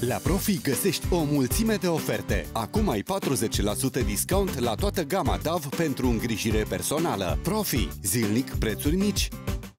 La Profi găsești o mulțime de oferte. Acum ai 40% discount la toată gama DAV pentru îngrijire personală. Profi, zilnic prețuri mici.